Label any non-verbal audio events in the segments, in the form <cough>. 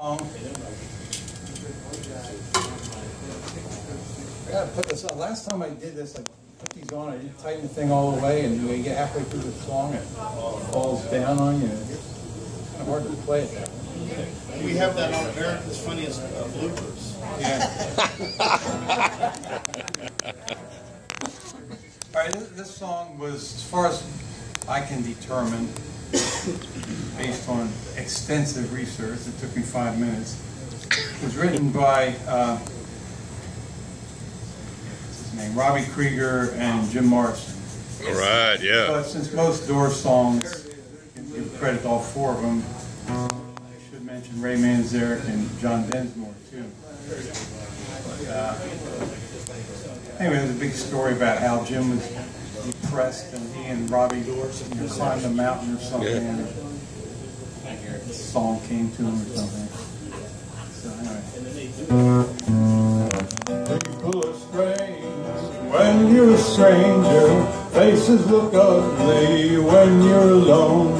I gotta put this on. Last time I did this, I put these on, I didn't tighten the thing all the way, and you get halfway through the song, it falls down on you. It's kind of hard to play it that way. We have that on America's Funniest uh, Bloopers. Yeah. <laughs> All right, this, this song was, as far as I can determine, based on extensive research, it took me five minutes, It was written by, uh, his name, Robby Krieger and Jim Morrison. All right, yeah. But since most Doors songs, give credit to all four of them, I should mention Ray Manzarek and John Densmore too. But, uh, Anyway, there's a big story about how Jim was depressed and he and Robby you know, climbed a mountain or something. And the song came to him or something. So anyway. People are strange when you're a stranger. Faces look ugly when you're alone.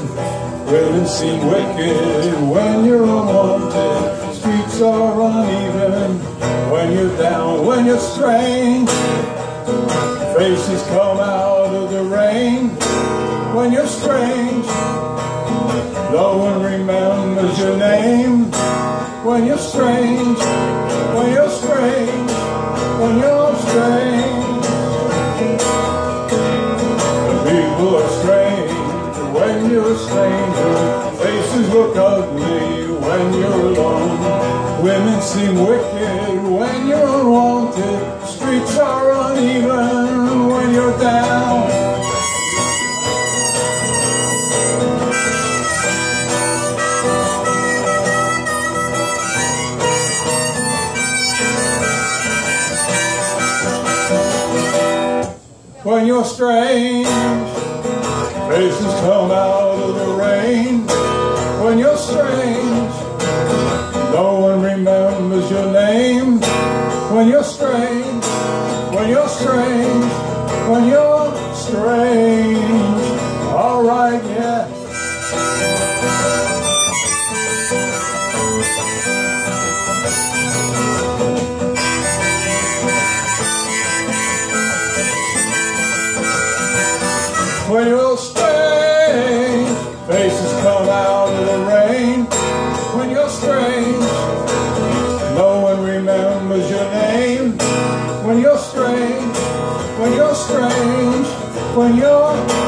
Women seem wicked when you're unwanted. Streets are uneven when you're down, when you're strange. Faces come out of the rain when you're strange. No one remembers your name when you're strange. When you're strange. When you're strange. People are strange when you're a stranger. Faces look ugly when you're alone. Women seem wicked when you're unwanted. Streets are When you're strange, faces come out of the rain. When you're strange, no one remembers your name. When you're strange, when you're strange, when you're strange. where you'll strange faces come out of the rain. When you're strange, no one remembers your name. When you're strange, when you're strange, when you're